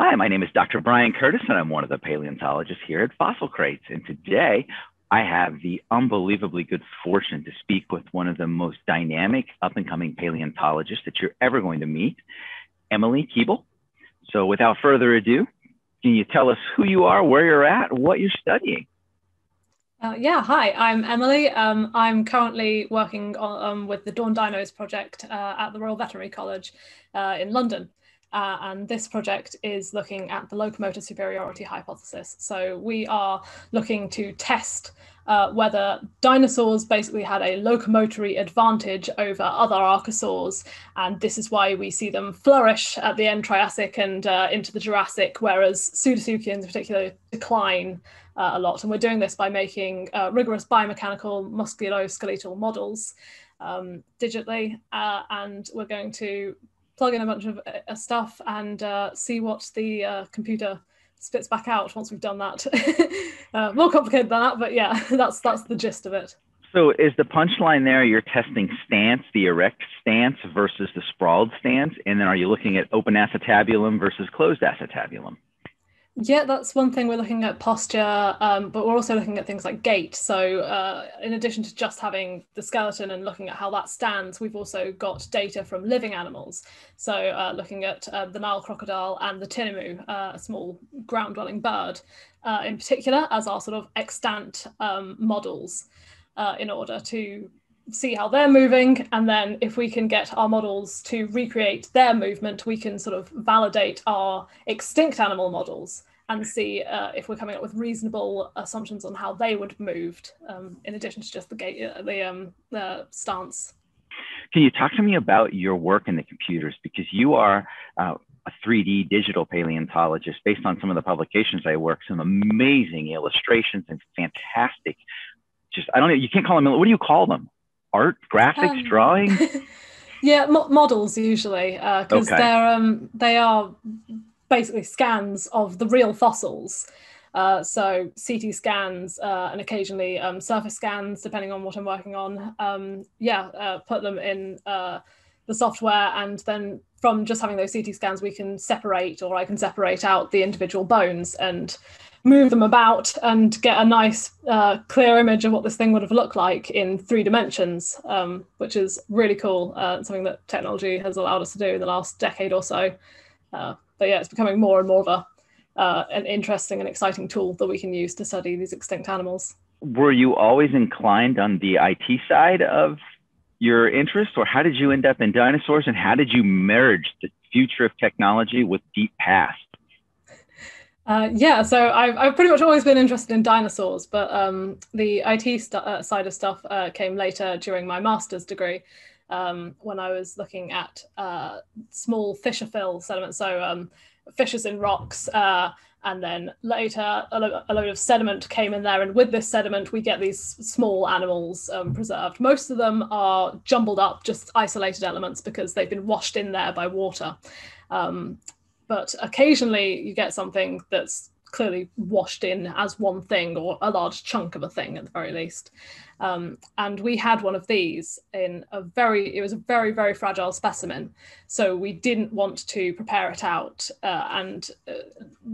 Hi, my name is Dr. Brian Curtice, and I'm one of the paleontologists here at Fossil Crates. And today I have the unbelievably good fortune to speak with one of the most dynamic up and coming paleontologists that you're ever going to meet, Emily Keeble. So without further ado, can you tell us who you are, where you're at, what you're studying? Uh, yeah, hi, I'm Emily. Um, I'm currently working on, um, with the Dawn Dinos project uh, at the Royal Veterinary College uh, in London. Uh, and this project is looking at the locomotor superiority hypothesis. So we are looking to test uh, whether dinosaurs basically had a locomotory advantage over other archosaurs. And this is why we see them flourish at the end Triassic and uh, into the Jurassic, whereas Pseudosuchians in particular decline uh, a lot. And we're doing this by making uh, rigorous biomechanical musculoskeletal models um, digitally. Uh, and we're going to plug in a bunch of uh, stuff and uh, see what the uh, computer spits back out once we've done that. uh, more complicated than that, but yeah, that's that's the gist of it. So is the punchline there? You're testing stance, the erect stance versus the sprawled stance, and then are you looking at open acetabulum versus closed acetabulum? Yeah, that's one thing we're looking at posture, um, but we're also looking at things like gait. So, uh, in addition to just having the skeleton and looking at how that stands, we've also got data from living animals. So, uh, looking at uh, the Nile crocodile and the tinamou, uh, a small ground dwelling bird uh, in particular, as our sort of extant um, models uh, in order to see how they're moving and then if we can get our models to recreate their movement we can sort of validate our extinct animal models and see uh, if we're coming up with reasonable assumptions on how they would have moved um, in addition to just the gait uh, the um, the stance can you talk to me about your work in the computers because you are uh, a 3D digital paleontologist based on some of the publications I work, some amazing illustrations and fantastic. Just I don't know. You can't call them. What do you call them? art, graphics, um, drawing? yeah, mo- models usually, because uh, okay. they're um, they are basically scans of the real fossils. Uh, so CT scans uh, and occasionally um, surface scans, depending on what I'm working on. Um, yeah, uh, put them in uh, the software, and then from just having those CT scans, we can separate, or I can separate out the individual bones and move them about and get a nice uh, clear image of what this thing would have looked like in three dimensions, um, which is really cool. Uh, something that technology has allowed us to do in the last decade or so. But yeah, it's becoming more and more of a uh, an interesting and exciting tool that we can use to study these extinct animals. Were you always inclined on the IT side of your interest, or how did you end up in dinosaurs, and how did you merge the future of technology with deep past? Uh, yeah, so I've, I've pretty much always been interested in dinosaurs, but um, the IT st- uh, side of stuff uh, came later during my master's degree um, when I was looking at uh, small fissure fill sediments, so um, fissures in rocks. Uh, and then later, a, lo- a, load of sediment came in there, and with this sediment, we get these small animals um, preserved. Most of them are jumbled up, just isolated elements because they've been washed in there by water. Um, but occasionally you get something that's clearly washed in as one thing or a large chunk of a thing at the very least. Um, and we had one of these in a very, it was a very, very fragile specimen. So we didn't want to prepare it out uh, and uh,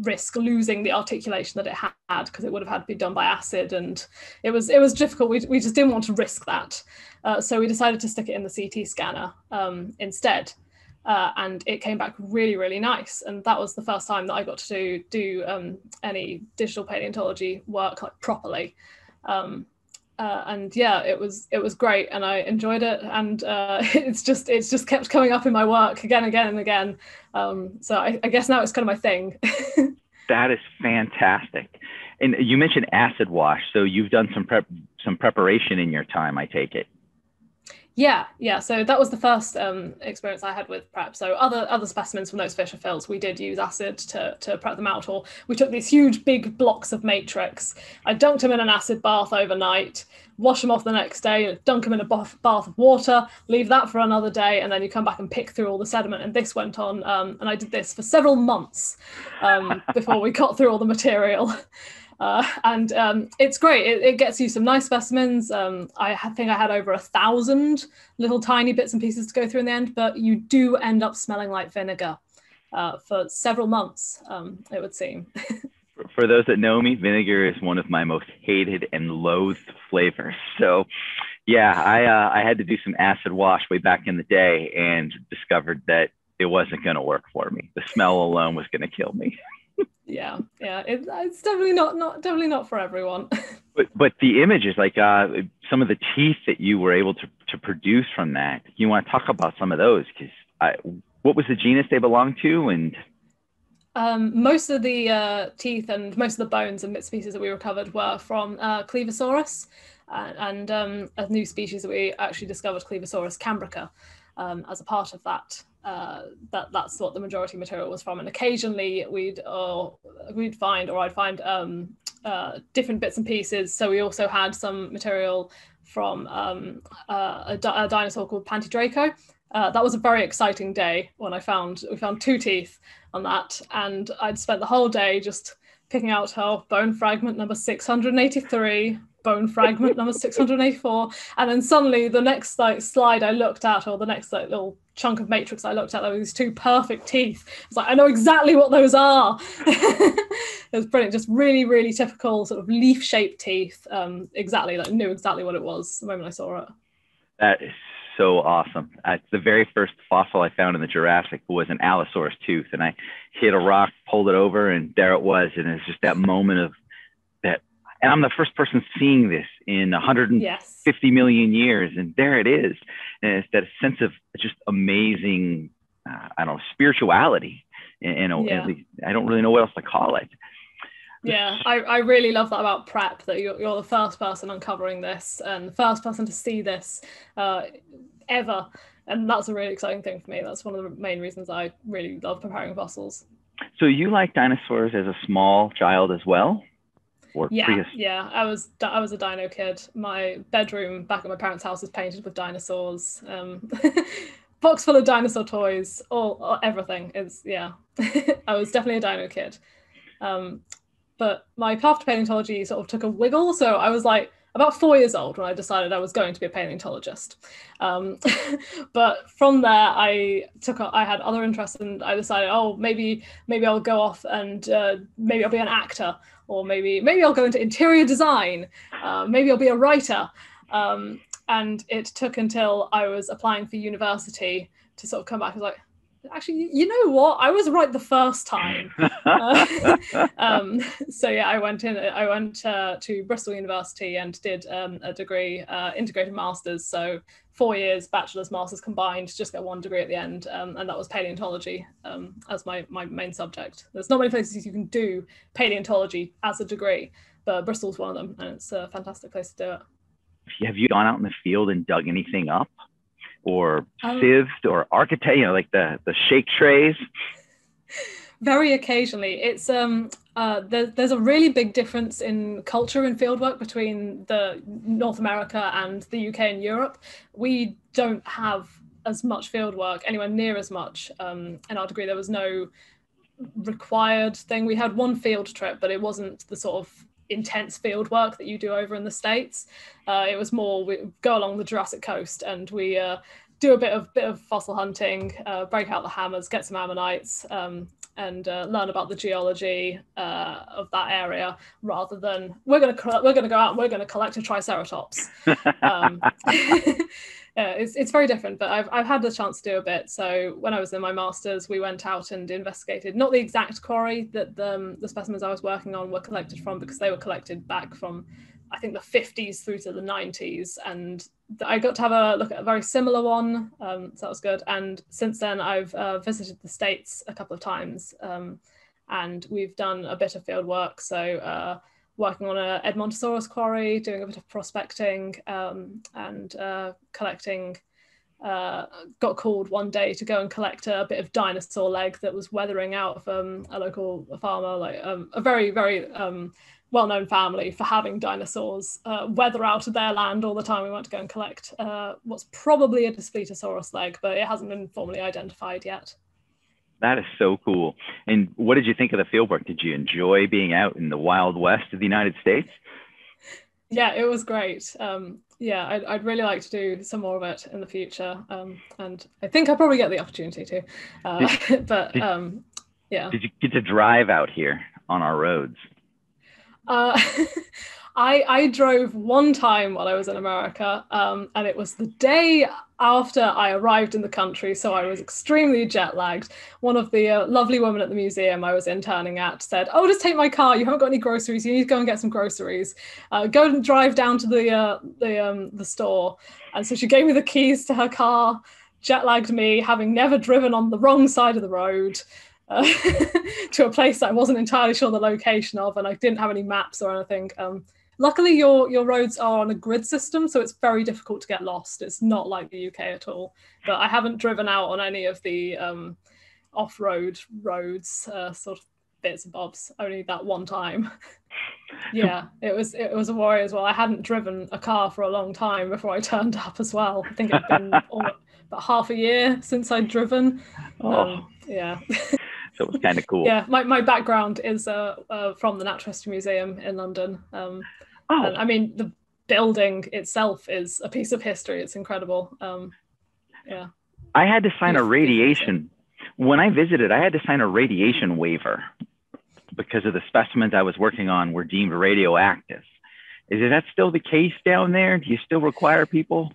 risk losing the articulation that it had because it would have had to be done by acid. And it was, it was difficult. We, we just didn't want to risk that. Uh, so we decided to stick it in the CT scanner um, instead uh, and it came back really really nice. And that was the first time that i got to do, do um, any digital paleontology work like properly. Um, uh, and yeah it was it was great and i enjoyed it. And uh, it's just it's just kept coming up in my work again again and again. Um, so I, I, guess now it's kind of my thing. That is fantastic. And you mentioned acid wash so you've done some prep some preparation in your time i take it yeah, yeah. So that was the first um, experience I had with prep. So other other specimens from those fissure fills, we did use acid to, to prep them out, or we took these huge big blocks of matrix. I dunked them in an acid bath overnight, wash them off the next day, dunk them in a bath, bath of water, leave that for another day, and then you come back and pick through all the sediment. And this went on, um, and I did this for several months um, before we got through all the material. Uh, and um, it's great. It, it, gets you some nice specimens. Um, I think I had over a thousand little tiny bits and pieces to go through in the end, but you do end up smelling like vinegar. uh, for several months, um, it would seem. for those that know me, vinegar is one of my most hated and loathed flavors. So, yeah, I uh, I had to do some acid wash way back in the day and discovered that it wasn't going to work for me. The smell alone was going to kill me. yeah, yeah, it, it's definitely not not definitely not for everyone. but but the images, like uh, some of the teeth that you were able to to produce from that, you want to talk about some of those because what was the genus they belonged to and um, most of the uh, teeth and most of the bones and bit species that we recovered were from uh, Clevosaurus, uh, and um, a new species that we actually discovered, Clevosaurus cambrica, um, as a part of that. Uh, that that's what the majority material was from, and occasionally we'd or we'd find or I'd find um, uh, different bits and pieces. So we also had some material from um, uh, a, di- a, dinosaur called Pantydraco. that was a very exciting day when I found we found two teeth on that. And I'd spent the whole day just picking out her bone fragment number 683, bone fragment number 684. And then suddenly the next like slide I looked at, or the next like little chunk of matrix I looked at, there were these two perfect teeth. It's like, I know exactly what those are. it was brilliant. Just really, really typical sort of leaf shaped teeth. Um, exactly, like knew exactly what it was the moment I saw it. That is so awesome. Uh, the very first fossil I found in the Jurassic was an Allosaurus tooth, and I hit a rock, pulled it over, and there it was. And it's just that moment of. And I'm the first person seeing this in 150 yes. million years, and there it is. And it's that sense of just amazing, uh, I don't know, spirituality. And yeah. I don't really know what else to call it yeah I, I really love that about prep that you're, you're the first person uncovering this and the first person to see this uh, ever and that's a really exciting thing for me that's one of the main reasons i really love preparing fossils so you like dinosaurs as a small child as well or yeah yeah i was i was a dino kid my bedroom back at my parents house is painted with dinosaurs um, box full of dinosaur toys all, all everything is yeah i was definitely a dino kid um, but my path to paleontology sort of took a wiggle. So I was like about four years old when I decided I was going to be a paleontologist. Um, but from there, I took I had other interests, and I decided, oh, maybe maybe I'll go off and uh, maybe I'll be an actor, or maybe maybe I'll go into interior design, uh, maybe I'll be a writer. Um, and it took until I was applying for university to sort of come back. I was like, actually you know what? I was right the first time. Uh, um, so yeah i went in i went uh, to bristol university and did um, a degree uh, integrated masters. So four years bachelor's masters combined just get one degree at the end um, and that was paleontology um, as my, my main subject. There's not many places you can do paleontology as a degree but bristol's one of them and it's a fantastic place to do it. Have you gone out in the field and dug anything up or um, sieved or architect, you know, like the the shake trays? Very occasionally, it's um uh, there, there's a really big difference in culture and fieldwork between the North America and the UK and Europe. We don't have as much fieldwork anywhere near as much um, in our degree. There was no required thing. We had one field trip, but it wasn't the sort of intense field work that you do over in the states. Uh, it was more we go along the Jurassic Coast and we uh, do a bit of bit of fossil hunting, uh, break out the hammers, get some ammonites, um, and uh, learn about the geology uh, of that area, rather than we're going to we're going to go out and we're going to collect a triceratops. Um, yeah, it's, it's very different, but I've, I've had the chance to do a bit. So when I was in my master's, we went out and investigated not the exact quarry that the, um, the specimens I was working on were collected from, because they were collected back from, I think, the 50s through to the 90s. And I got to have a look at a very similar one. Um, so that was good. And since then, I've uh, visited the States a couple of times. Um, and we've done a bit of field work. So uh, working on a Edmontosaurus quarry, doing a bit of prospecting um, and uh, collecting. Uh, got called one day to go and collect a bit of dinosaur leg that was weathering out from a local farmer, like um, a very, very um, well-known family for having dinosaurs uh, weather out of their land all the time. We went to go and collect uh, what's probably a Daspletosaurus leg, but it hasn't been formally identified yet. That is so cool. And what did you think of the fieldwork? Did you enjoy being out in the wild west of the United States? Yeah, it was great. Um, yeah, I'd, I'd really like to do some more of it in the future. Um, and I think I'll probably get the opportunity to. Uh, did, but um, yeah. Did you get to drive out here on our roads? Uh, I, I drove one time while I was in America, um, and it was the day after I arrived in the country, so I was extremely jet lagged. One of the uh, lovely women at the museum I was interning at said, "Oh, just take my car. You haven't got any groceries. You need to go and get some groceries. Uh, go and drive down to the uh, the um, the store." And so she gave me the keys to her car, jet lagged me, having never driven on the wrong side of the road. Uh, to a place I wasn't entirely sure the location of, and I didn't have any maps or anything. Um, Luckily, your your roads are on a grid system, so it's very difficult to get lost. It's not like the UK at all. But I haven't driven out on any of the um, off-road roads, uh, sort of bits and bobs. Only that one time. yeah, it was it was a worry as well. I hadn't driven a car for a long time before I turned up as well. I think it'd been about half a year since I'd driven. Oh. Um, yeah. so it was kind of cool. Yeah, my, my background is uh, uh, from the Natural History Museum in London. Um, oh. And, I mean, the building itself is a piece of history. It's incredible. Um, yeah. I had to sign a radiation. When I visited, I had to sign a radiation waiver because of the specimens I was working on were deemed radioactive. Is that still the case down there? Do you still require people?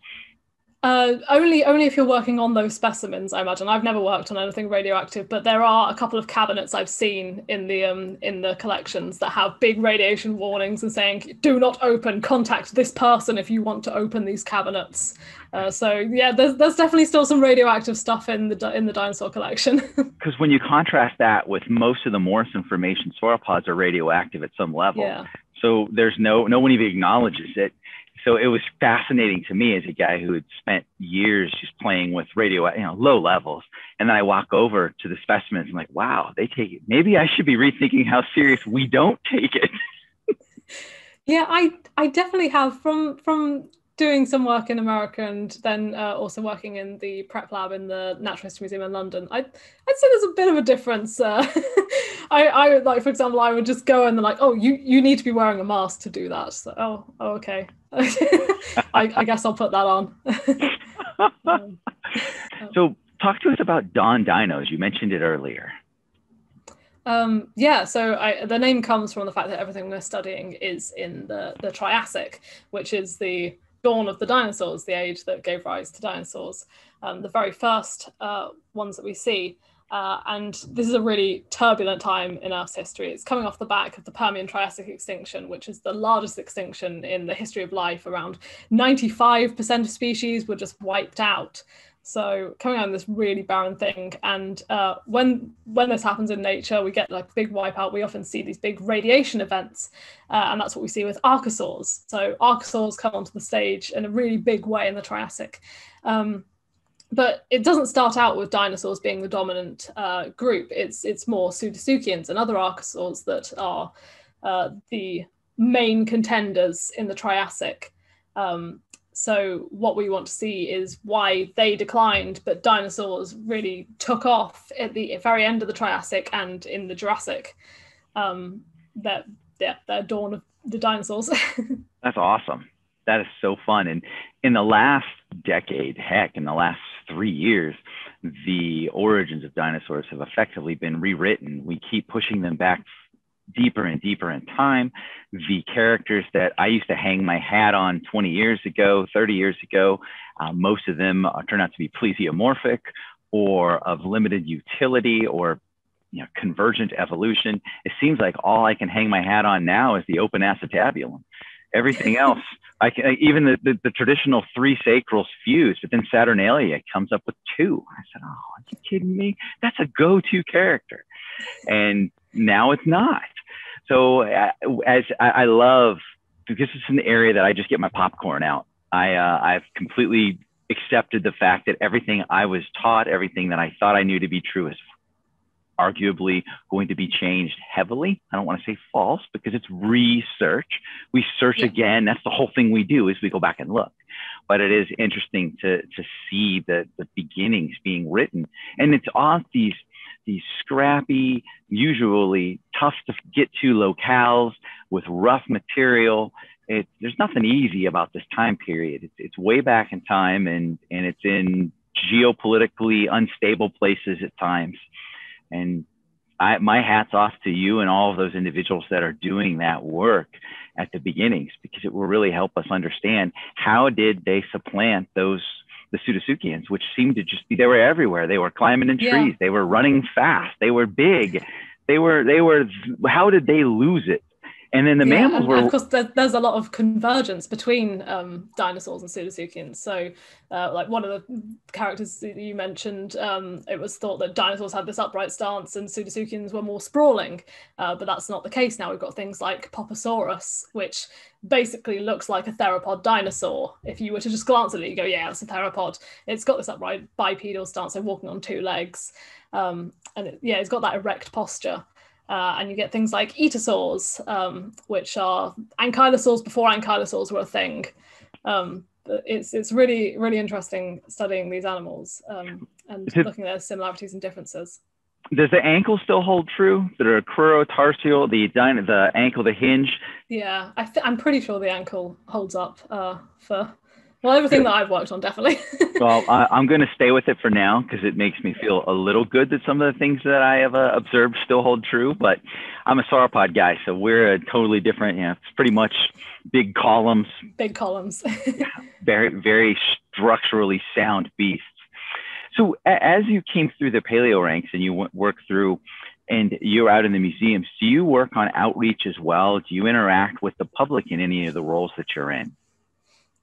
Uh, only only if you're working on those specimens, I imagine. I've never worked on anything radioactive, but there are a couple of cabinets I've seen in the um, in the collections that have big radiation warnings and saying, "Do not open. Contact this person if you want to open these cabinets." Uh, so yeah, there's there's definitely still some radioactive stuff in the in the dinosaur collection. Because when you contrast that with most of the Morrison formation sauropods are radioactive at some level. Yeah. So there's no no one even acknowledges it so it was fascinating to me as a guy who had spent years just playing with radio, you know, low levels. And then I walk over to the specimens and like, wow, they take it. Maybe I should be rethinking how serious we don't take it. yeah, I I definitely have from from doing some work in America and then uh, also working in the prep lab in the Natural History Museum in London, I, I'd say there's a bit of a difference. Uh, I, I would like, for example, I would just go and they're like, oh, you, you need to be wearing a mask to do that. So, oh, oh okay. I, I, guess I'll put that on. um, so talk to us about Dawn Dinos. You mentioned it earlier. Um, yeah, so I, the name comes from the fact that everything we're studying is in the, the Triassic, which is the dawn of the dinosaurs, the age that gave rise to dinosaurs, um, the very first uh, ones that we see. Uh, and this is a really turbulent time in Earth's history. It's coming off the back of the Permian Triassic extinction, which is the largest extinction in the history of life. Around 95% of species were just wiped out. So coming out of this really barren thing, and uh, when when this happens in nature, we get like big wipeout. We often see these big radiation events, uh, and that's what we see with archosaurs. So archosaurs come onto the stage in a really big way in the Triassic. Um, but it doesn't start out with dinosaurs being the dominant uh, group. It's it's more pseudosuchians and other archosaurs that are uh, the main contenders in the Triassic. Um, so what we want to see is why they declined, but dinosaurs really took off at the very end of the Triassic and in the Jurassic. Um, that yeah, that dawn of the dinosaurs. That's awesome. That is so fun. And in the last decade, heck, in the last three years, the origins of dinosaurs have effectively been rewritten. We keep pushing them back deeper and deeper in time. The characters that I used to hang my hat on 20 years ago, 30 years ago, uh, most of them uh, turn out to be plesiomorphic or of limited utility or you know, convergent evolution. It seems like all I can hang my hat on now is the open acetabulum. Everything else, I can even the, the, the, traditional three sacrals fuse, but then Saturnalia comes up with two. I said, "Oh, are you kidding me? That's a go-to character," and now it's not. So uh, as I, I love because it's an area that I just get my popcorn out. I uh, I've completely accepted the fact that everything I was taught, everything that I thought I knew to be true, is arguably going to be changed heavily. I don't want to say false because it's research. We search yeah. again. That's the whole thing we do is we go back and look. But it is interesting to to see the the beginnings being written, and it's on these these scrappy, usually tough to get to locales with rough material. it, there's nothing easy about this time period. It's, it's way back in time and, and it's in geopolitically unstable places at times. And I, my hat's off to you and all of those individuals that are doing that work at the beginnings because it will really help us understand how did they supplant those the Pseudosuchians, which seemed to just be they were everywhere. They were climbing in trees, yeah. they were running fast, they were big, they were they were how did they lose it? And then the yeah, mammals were. Of course, there's a lot of convergence between um, dinosaurs and pseudosuchians. So, uh, like one of the characters you mentioned, um, it was thought that dinosaurs had this upright stance and pseudosuchians were more sprawling. Uh, but that's not the case now. We've got things like Poposaurus, which basically looks like a theropod dinosaur. If you were to just glance at it, you go, yeah, it's a theropod. It's got this upright bipedal stance, so walking on two legs. Um, and it, yeah, it's got that erect posture. Uh, and you get things like aetosaurs, um, which are ankylosaurs before ankylosaurs were a thing. Um, it's it's really really interesting studying these animals um, and it, looking at their similarities and differences. Does the ankle still hold true? The crurotarsial, the the ankle, the hinge. Yeah, I th- I'm pretty sure the ankle holds up uh, for well, everything that I've worked on, definitely. well, I, am going to stay with it for now because it makes me feel a little good that some of the things that I have uh, observed still hold true. But I'm a sauropod guy, so we're a totally different. You know, it's pretty much big columns. Big columns. yeah, very, very structurally sound beasts. So as you came through the paleo ranks and you worked through and you're out in the museums, do you work on outreach as well? Do you interact with the public in any of the roles that you're in?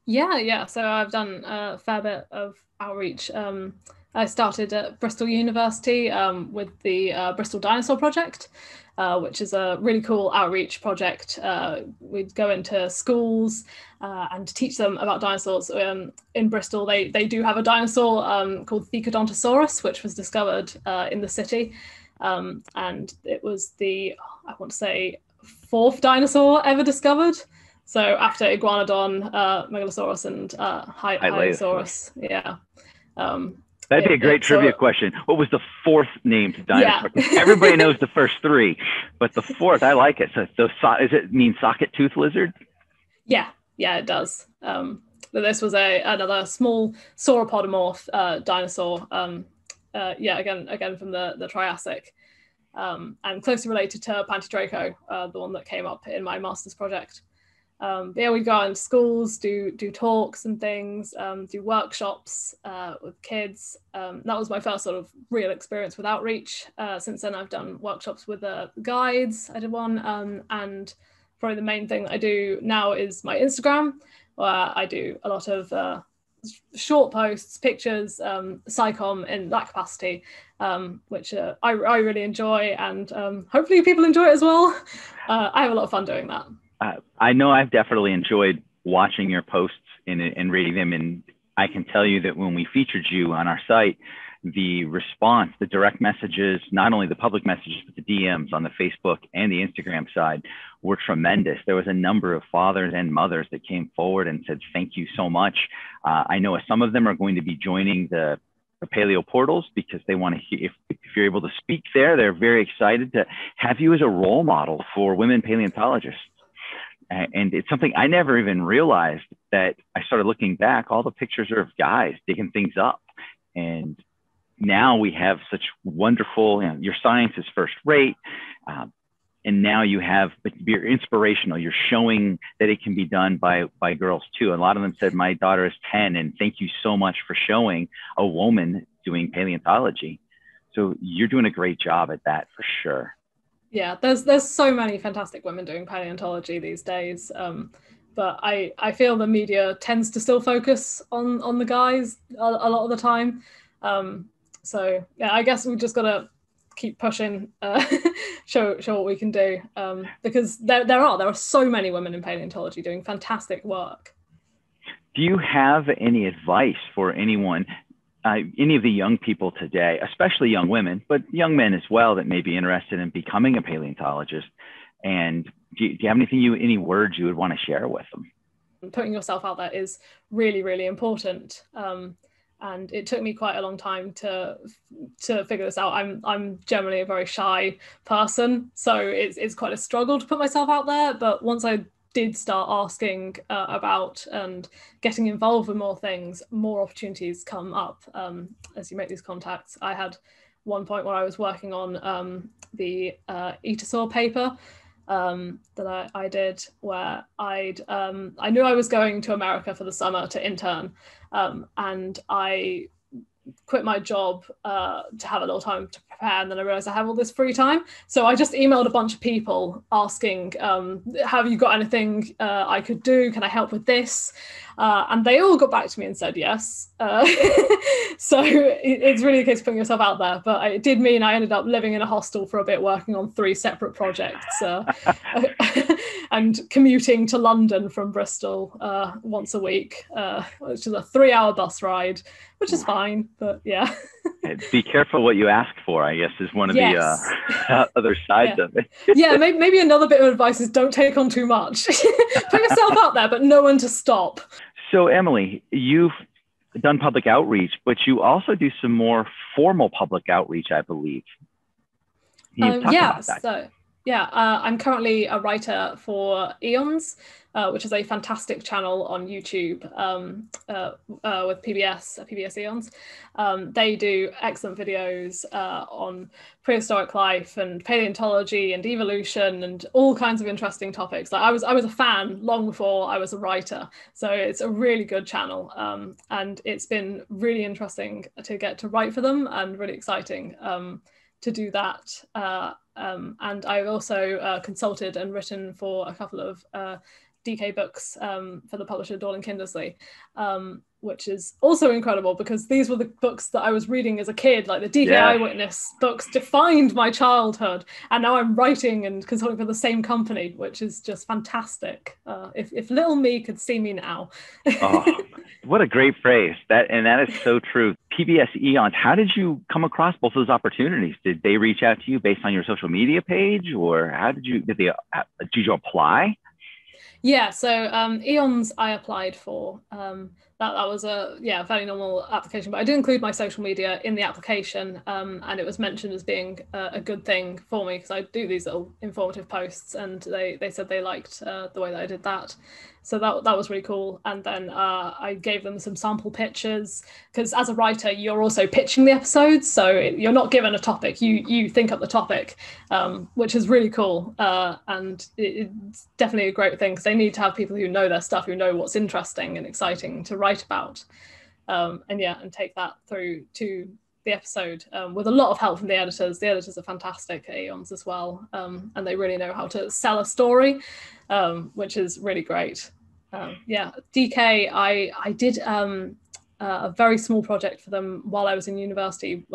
Yeah, yeah. So I've done a fair bit of outreach. Um, I started at Bristol University um, with the uh, Bristol Dinosaur Project, uh, which is a really cool outreach project. Uh, we'd go into schools uh, and teach them about dinosaurs. Um, in Bristol, they, they do have a dinosaur um, called Thecodontosaurus, which was discovered uh, in the city. Um, and it was the, I want to say, fourth dinosaur ever discovered. So after Iguanodon, uh, Megalosaurus, and uh, Hy- Hylaeosaurus, yeah. Um, That'd be a great trivia so, question. What was the fourth named dinosaur? Yeah. Everybody knows the first three, but the fourth, I like it. So, so is it mean socket tooth lizard? Yeah, yeah, it does. Um, but this was a another small sauropodomorph uh, dinosaur. Um, uh, yeah, again, again from the the Triassic, um, and closely related to Pantydraco, uh, the one that came up in my master's project um, yeah, we go out in schools, do do talks and things, um, do workshops uh, with kids. Um, that was my first sort of real experience with outreach. Uh, since then, I've done workshops with uh, guides. I did one, um, and probably the main thing that I do now is my Instagram, where I do a lot of uh, short posts, pictures, um, in that capacity, um, which uh, I, I really enjoy, and hopefully people enjoy it as well. Uh, I have a lot of fun doing that uh, I know I've definitely enjoyed watching your posts and, and reading them. And I can tell you that when we featured you on our site, the response, the direct messages, not only the public messages, but the DMs on the Facebook and the Instagram side were tremendous. There was a number of fathers and mothers that came forward and said, Thank you so much. Uh, I know some of them are going to be joining the, the paleo portals because they want to hear, if, if you're able to speak there, they're very excited to have you as a role model for women paleontologists and it's something I never even realized that I started looking back. All the pictures are of guys digging things up, and now we have such wonderful. You know, your science is first rate, uh, and now you have, you're inspirational. You're showing that it can be done by by girls too. And a lot of them said, "My daughter is 10, and thank you so much for showing a woman doing paleontology." So you're doing a great job at that for sure yeah there's there's so many fantastic women doing paleontology these days um, but I, I feel the media tends to still focus on on the guys a, a lot of the time. Um, so yeah i guess we've just got to keep pushing uh, show show what we can do um, because there, there are there are so many women in paleontology doing fantastic work. Do you have any advice for anyone uh, any of the young people today, especially young women, but young men as well, that may be interested in becoming a paleontologist? And do you, do you have anything you, any words you would want to share with them? Putting yourself out there is really, really important. Um, and it took me quite a long time to to figure this out. I'm I'm generally a very shy person, so it's it's quite a struggle to put myself out there. But once I did start asking uh, about and getting involved with more things, more opportunities come up um, as you make these contacts. I had one point where I was working on um, the uh, Aetosaur paper um, that I, I, did where I'd um, I knew I was going to America for the summer to intern um, and I quit my job uh, to have a little time to prepare and then I realized I have all this free time. So I just emailed a bunch of people asking um, have you got anything uh, I could do? Can I help with this? Uh, and they all got back to me and said yes. Uh, so it, it's really a case of putting yourself out there but it did mean I ended up living in a hostel for a bit working on three separate projects and commuting to London from Bristol uh, once a week which is a three hour bus ride which is fine but yeah. Be careful what you ask for i guess is one of yes. the uh, other sides yeah. of it. Yeah maybe, maybe another bit of advice is don't take on too much. Put yourself out there but know when to stop. So emily you've done public outreach but you also do some more formal public outreach i believe. Um, yeah so yeah, uh, I'm currently a writer for Eons, uh, which is a fantastic channel on YouTube um, uh, uh with PBS, uh, PBS Eons. Um, they do excellent videos uh, on prehistoric life and paleontology and evolution and all kinds of interesting topics. Like I was, I was a fan long before I was a writer, so it's a really good channel, um, and it's been really interesting to get to write for them and really exciting um, to do that. Um, and I've also uh, consulted and written for a couple of uh, DK books um, for the publisher Dorling Kindersley, um, which is also incredible because these were the books that I was reading as a kid, like the DK yeah. Eyewitness books defined my childhood. And now I'm writing and consulting for the same company, which is just fantastic. Uh, if, if little me could see me now. oh, what a great phrase. That And that is so true. PBS Eons, how did you come across both those opportunities? Did they reach out to you based on your social media page or how did you, did they, uh, did you apply? Yeah, so um, Eons I applied for. Um, that, that was a yeah fairly normal application, but I did include my social media in the application, um, and it was mentioned as being a, a good thing for me because I do these little informative posts, and they they said they liked uh, the way that I did that. So that, that was really cool and then uh, i gave them some sample pictures because as a writer you're also pitching the episodes so you're not given a topic you you think up the topic um, which is really cool uh, and it, it's definitely a great thing because they need to have people who know their stuff who know what's interesting and exciting to write about um, and yeah and take that through to the episode um, with a lot of help from the editors. The editors are fantastic at Eons as well, um, and they really know how to sell a story, um, which is really great. Um, yeah, DK, I I did um, uh, a very small project for them while I was in university.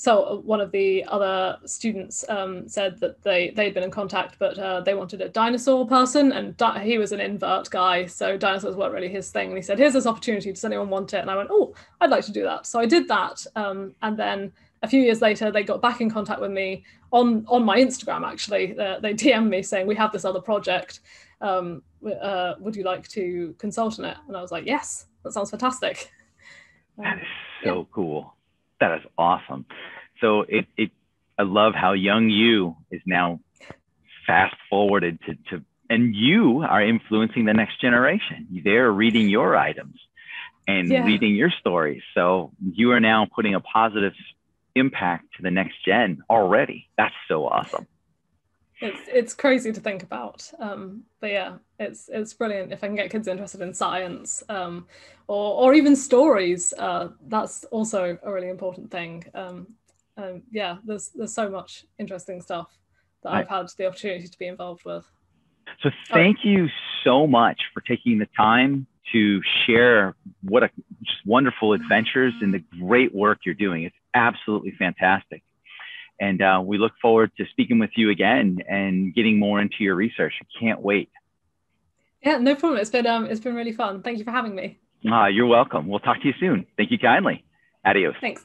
Um, so one of the other students um, said that they they'd been in contact, but uh, they wanted a dinosaur person, and di- he was an invert guy, so dinosaurs weren't really his thing. And he said, "Here's this opportunity. Does anyone want it?" And I went, "Oh, I'd like to do that." So I did that, um, and then a few years later, they got back in contact with me on on my Instagram. Actually, uh, they DM'd me saying, "We have this other project." um, uh, would you like to consult on it? And I was like, yes, that sounds fantastic. Um, that is so yeah. cool. That is awesome. So it, it, I love how young you is now fast forwarded to, to, and you are influencing the next generation. They're reading your items and yeah. reading your stories. So you are now putting a positive impact to the next gen already. That's so awesome it's it's crazy to think about. Um, but yeah it's it's brilliant if i can get kids interested in science um, or or even stories uh, that's also a really important thing. Um, um, yeah there's there's so much interesting stuff that i've had the opportunity to be involved with. So thank oh. you so much for taking the time to share what a just wonderful adventures and the great work you're doing. It's absolutely fantastic and uh, we look forward to speaking with you again and getting more into your research. I can't wait. Yeah, no problem. It's been um, it's been really fun. Thank you for having me. Uh, you're welcome. We'll talk to you soon. Thank you kindly. Adios. Thanks.